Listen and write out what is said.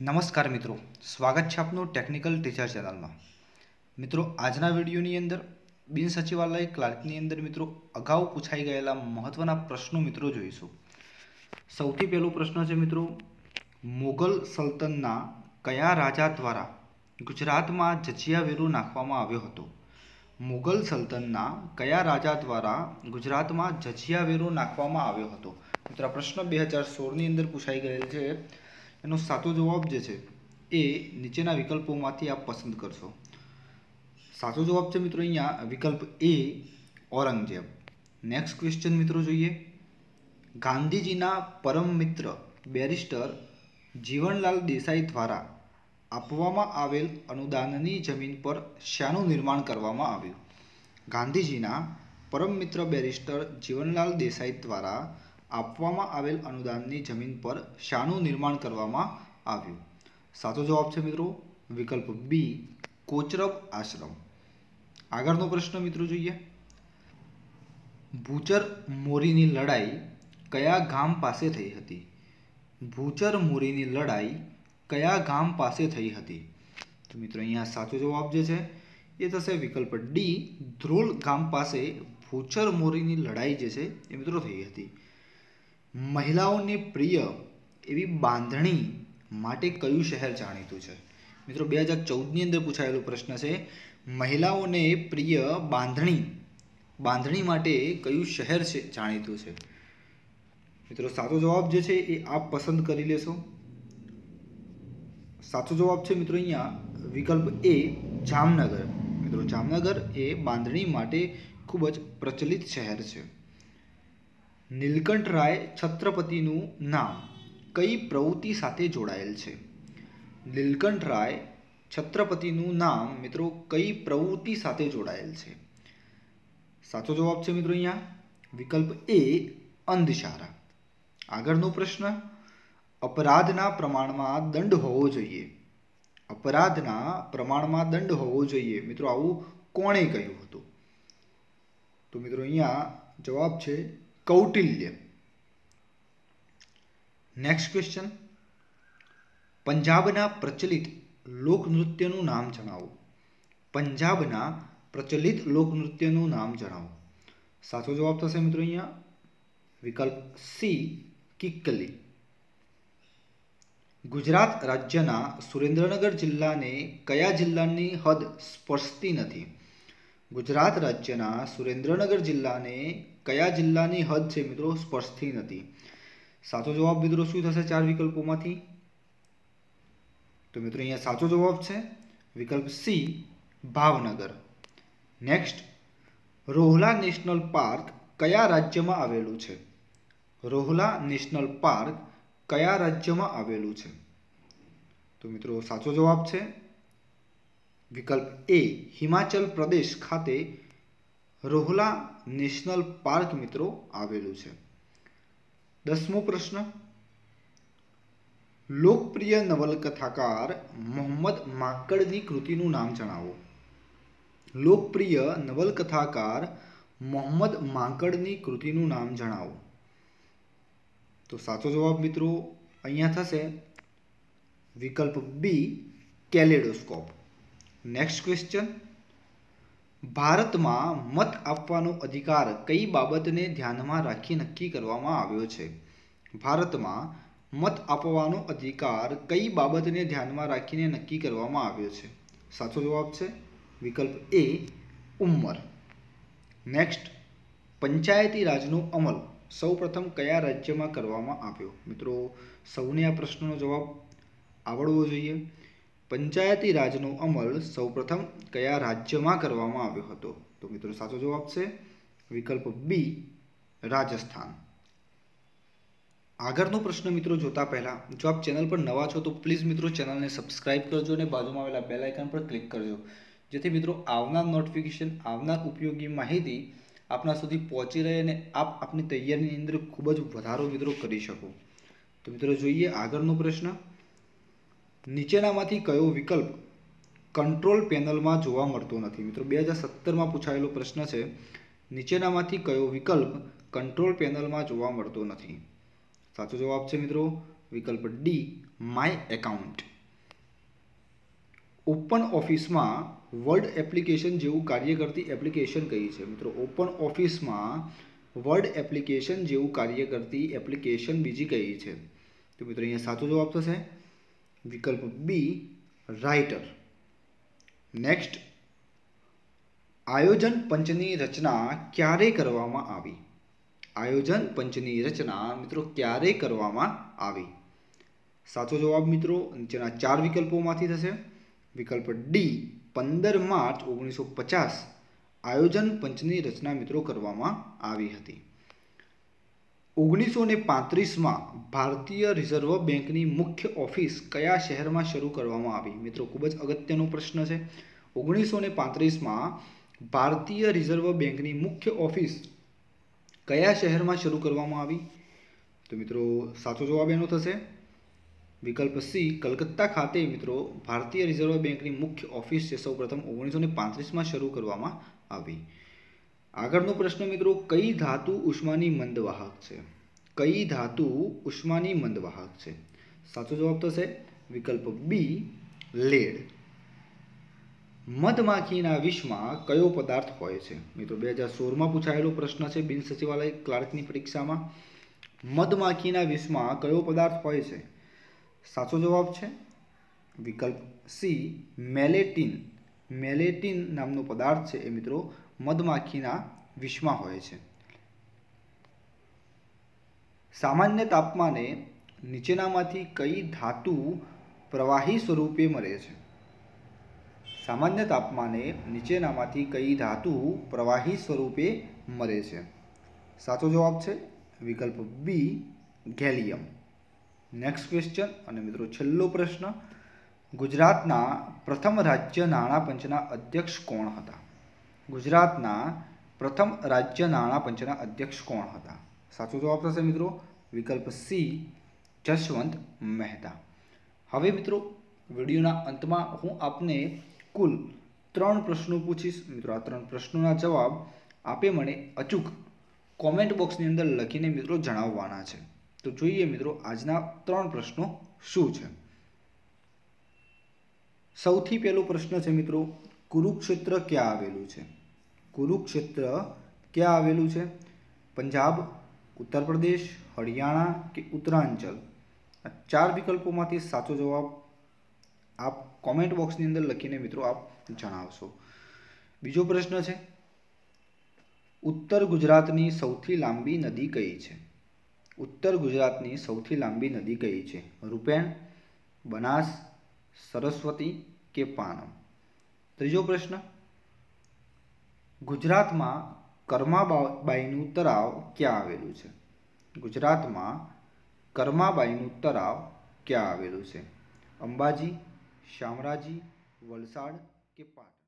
નમસ્કાર મિત્રો, સ્વાગત છે આપનું ટેકનિકલ ટીચર ચેનલમાં મિત્રો, આજના વિડીયોની અંદર બિન સચિવાલય ક્લાર્કની અંદર મિત્રો અગાઉ પૂછાઈ ગયેલા મહત્વના પ્રશ્નો મિત્રો જોઈશું. સૌથી પહેલો પ્રશ્ન છે મિત્રો, મુગલ સલ્તનના કયા રાજા દ્વારા ગુજરાતમાં જજિયા વેરો નાખવામાં આવ્યો હતો? મુગલ સલ્તનના કયા રાજા દ્વારા ગુજરાતમાં જજિયા વેરો નાખવામાં આવ્યો હતો? મિત્રો પ્રશ્ન બે હજાર સોળની અંદર પૂછાઈ ગયેલ છે. એનો સાચો જવાબ જે છે એ નીચેના વિકલ્પોમાંથી આપ પસંદ કરશો. સાચો જવાબ છે મિત્રો અહીંયા વિકલ્પ એ ઔરંગઝેબ. નેક્સ્ટ ક્વેશ્ચન મિત્રો જોઈએ. ગાંધીજીના પરમ મિત્ર બેરિસ્ટર જીવનલાલ દેસાઈ દ્વારા આપવામાં આવેલ અનુદાનની જમીન પર શાનું નિર્માણ કરવામાં આવ્યું. ગાંધીજીના પરમ મિત્ર બેરિસ્ટર જીવનલાલ દેસાઈ દ્વારા આપવામાં આવેલ અનુદાનની જમીન પર શાનું નિર્માણ કરવામાં આવ્યું. સાચો જવાબ છે મિત્રો, વિકલ્પ બી કોચરબ આશ્રમ. આગળનો પ્રશ્ન મિત્રો જોઈએ. ભૂચર મોરીની લડાઈ કયા ગામ પાસે થઈ હતી? ભૂચર મોરીની લડાઈ કયા ગામ પાસે થઈ હતી? તો મિત્રો, અહીંયા સાચો જવાબ જે છે, એ થશે વિકલ્પ ડી ધ્રોલ ગામ પાસે ભૂચર મોરીની લડાઈ જે છે, એ મિત્રો થઈ હતી. મહિલાઓને પ્રિય એવી બાંધણી માટે કયું શહેર જાણીતું છે? મિત્રો, બે હજાર ચૌદની અંદર પૂછાયેલો પ્રશ્ન છે, મહિલાઓને પ્રિય બાંધણી બાંધણી માટે કયું શહેર છે જાણીતું છે? મિત્રો, સાચો જવાબ જે છે એ આપ પસંદ કરી લેશો. સાચો જવાબ છે મિત્રો અહીંયા વિકલ્પ એ જામનગર. મિત્રો, જામનગર એ બાંધણી માટે ખૂબ જ પ્રચલિત શહેર છે. નીલકંઠ રાય છત્રપતિનું નામ કઈ પ્રવૃત્તિ સાથે જોડાયેલ છે? નીલકંઠ રાય છત્રપતિનું નામ મિત્રો કઈ પ્રવૃત્તિ સાથે જોડાયેલ છે? સાચો જવાબ છે મિત્રો અહીંયા. વિકલ્પ એ અંધશારા. આગળનો પ્રશ્ન, અપરાધના પ્રમાણમાં દંડ હોવો જોઈએ. અપરાધના પ્રમાણમાં દંડ હોવો જોઈએ. મિત્રો આવું કોણે કહ્યું હતું? તો મિત્રો અહીંયા જવાબ છે કૌટિલ્ય. નેક્સ્ટ ક્વેશ્ચન પંજાબના પ્રચલિત લોકનૃત્યનું નામ જણાવો. પંજાબના પ્રચલિત લોકનૃત્યનું નામ જણાવો. સાચો જવાબ થશે મિત્રો અહીંયા. વિકલ્પ સી, કિક્કલી. ગુજરાત રાજ્યના સુરેન્દ્રનગર જિલ્લાને કયા જિલ્લાની હદ સ્પર્શતી નથી? ગુજરાત રાજ્યના સુરેન્દ્રનગર જિલ્લાને કયા જિલ્લાની હદ છે મિત્રો સ્પર્શતી નથી? સાચો જવાબ મિત્રો શું થશે ચાર વિકલ્પોમાંથી? તો મિત્રો અહીંયા સાચો જવાબ છે વિકલ્પ C, Bhavnagar. Next Rohla national park કયા રાજ્યમાં આવેલું છે? રોહલા નેશનલ પાર્ક કયા રાજ્યમાં આવેલું છે? તો મિત્રો સાચો જવાબ છે વિકલ્પ એ, હિમાચલ પ્રદેશ ખાતે રોહલા નેશનલ પાર્ક મિત્રો આવેલું છે. દસમો પ્રશ્ન, લોકપ્રિય નવલકથાકાર મોહમ્મદ માકડની કૃતિનું નામ જણાવો. લોકપ્રિય નવલકથાકાર મોહમ્મદ માંકડની કૃતિનું નામ જણાવો. તો સાચો જવાબ મિત્રો અહીંયા થશે. વિકલ્પ બી, કેલેડોસ્કોપ. નેક્સ્ટ ક્વેશ્ચન ભારતમાં મત આપવાનો અધિકાર કઈ બાબતને ધ્યાનમાં રાખી નક્કી કરવામાં આવ્યો છે? ભારતમાં મત આપવાનો અધિકાર કઈ બાબતને ધ્યાનમાં રાખીને નક્કી કરવામાં આવ્યો છે? સાચો જવાબ છે વિકલ્પ એ ઉંમર. નેક્સ્ટ પંચાયતી રાજનો અમલ સૌપ્રથમ કયા રાજ્યમાં કરવામાં આવ્યો? મિત્રો, સૌને આ પ્રશ્નનો જવાબ આવડવો જોઈએ. પંચાયતી રાજનો અમલ સૌપ્રથમ કયા રાજ્યમાં કરવામાં આવ્યો હતો? તો મિત્રો સાચો જવાબ છે વિકલ્પ બી, રાજસ્થાન. આગળનો પ્રશ્ન મિત્રો જોતા પહેલા, જો આપ ચેનલ પર નવા છો તો પ્લીઝ મિત્રો ચેનલને સબસ્ક્રાઇબ કરજો અને બાજુમાં આવેલા બેલ આઇકન પર ક્લિક કરજો. જેથી મિત્રો આવનાર નોટિફિકેશન, આવનાર ઉપયોગી માહિતી આપના સુધી પહોંચી રહે અને આપ આપની તૈયારીની અંદર ખૂબ જ વધારો મિત્રો કરી શકો. તો મિત્રો જોઈએ આગળનો પ્રશ્ન. નીચેનામાંથી કયો વિકલ્પ કંટ્રોલ પેનલમાં જોવા મળતો નથી? મિત્રો, બે હજાર સત્તરમાં પૂછાયેલો પ્રશ્ન છે, નીચેનામાંથી કયો વિકલ્પ કંટ્રોલ પેનલમાં જોવા મળતો નથી? સાચો જવાબ છે મિત્રો, વિકલ્પ ડી માય એકાઉન્ટ ઓપન ઓફિસમાં વર્ડ એપ્લિકેશન જેવું કાર્ય કરતી એપ્લિકેશન કઈ છે? મિત્રો ઓપન ઓફિસમાં વર્ડ એપ્લિકેશન જેવું કાર્ય કરતી એપ્લિકેશન બીજી કઈ છે? તો મિત્રો, અહીંયા સાચો જવાબ થશે. વિકલ્પ બી રાઇટર. નેક્સ્ટ આયોજન પંચની રચના ક્યારે કરવામાં આવી? આયોજન પંચની રચના મિત્રો ક્યારે કરવામાં આવી? સાચો જવાબ મિત્રો નીચેના ચાર વિકલ્પોમાંથી થશે. વિકલ્પ ડી પંદર માર્ચ ઓગણીસો પચાસ. આયોજન પંચની રચના મિત્રો કરવામાં આવી હતી. ઓગણીસો ને પાંત્રીસમાં ભારતીય રિઝર્વ બેંકની મુખ્ય ઓફિસ કયા શહેરમાં શરૂ કરવામાં આવી? મિત્રો, ખૂબ જ અગત્યનો પ્રશ્ન છે. ઓગણીસો ને પાંત્રીસમાં ભારતીય રિઝર્વ બેંકની મુખ્ય ઓફિસ કયા શહેરમાં શરૂ કરવામાં આવી? તો મિત્રો, સાચો જવાબ એનો થશે. વિકલ્પ સી, કલકત્તા ખાતે મિત્રો, ભારતીય રિઝર્વ બેંકની મુખ્ય ઓફિસ છે. સૌપ્રથમ ઓગણીસો ને પાંત્રીસમાં શરૂ કરવામાં આવી. આગળનો પ્રશ્ન મિત્રો, કઈ ધાતુ ઉષ્માની મંદવાહક છે? કઈ ધાતુ ઉષ્માની મંદવાહક છે? સાચો જવાબ થશે વિકલ્પ બી લેડ. મધમાખીના વિષમાં કયો પદાર્થ હોય છે? મિત્રો, બે હજાર સોળમાં પૂછાયેલો પ્રશ્ન છે બિન સચિવાલય ક્લાર્કની પરીક્ષામાં. મધમાખીના વિષમાં કયો પદાર્થ હોય છે? સાચો જવાબ છે વિકલ્પ સી મેલેટિન. મેલેટિન નામનો પદાર્થ છે એ મિત્રો મધમાખીના વિષમાં હોય છે. સામાન્ય તાપમાને નીચેનામાંથી કઈ ધાતુ પ્રવાહી સ્વરૂપે મળે છે? સામાન્ય તાપમાને નીચેનામાંથી કઈ ધાતુ પ્રવાહી સ્વરૂપે મળે છે? સાચો જવાબ છે વિકલ્પ બી, ગેલિયમ. નેક્સ્ટ ક્વેશ્ચન અને મિત્રો છેલ્લો પ્રશ્ન. ગુજરાતના પ્રથમ રાજ્ય નાણાં પંચના અધ્યક્ષ કોણ હતા? ગુજરાતના પ્રથમ રાજ્ય નાણાં પંચના અધ્યક્ષ કોણ હતા? સાચો જવાબ થશે મિત્રો વિકલ્પ સી, જશવંત મહેતા. હવે મિત્રો વિડીયોના અંતમાં હું આપને કુલ ત્રણ પ્રશ્નો પૂછીશ. મિત્રો, આ ત્રણ પ્રશ્નોના જવાબ આપે મને અચૂક કોમેન્ટ બોક્સની અંદર લખીને મિત્રો જણાવવાના છે. તો જોઈએ મિત્રો આજના ત્રણ પ્રશ્નો શું છે? સૌથી પહેલો પ્રશ્ન છે મિત્રો, કુરુક્ષેત્ર ક્યાં આવેલું છે? કુરુક્ષેત્ર ક્યાં આવેલું છે? પંજાબ, ઉત્તર પ્રદેશ, હરિયાણા કે ઉત્તરાંચલ? આ ચાર વિકલ્પોમાંથી સાચો જવાબ આપ કોમેન્ટ બોક્સની અંદર લખીને મિત્રો આપ જણાવશો. બીજો પ્રશ્ન છે, ઉત્તર ગુજરાતની સૌથી લાંબી નદી કઈ છે? ઉત્તર ગુજરાતની સૌથી લાંબી નદી કઈ છે? રૂપેણ, બનાસ, સરસ્વતી કે પાનમ? ત્રીજો પ્રશ્ન ગુજરાતમાં કર્માબાઈનું તળાવ ક્યાં આવેલું છે? ગુજરાતમાં કર્માબાઈનું તળાવ ક્યાં આવેલું છે? અંબાજી શામળાજી વલસાડ કે પાટણ?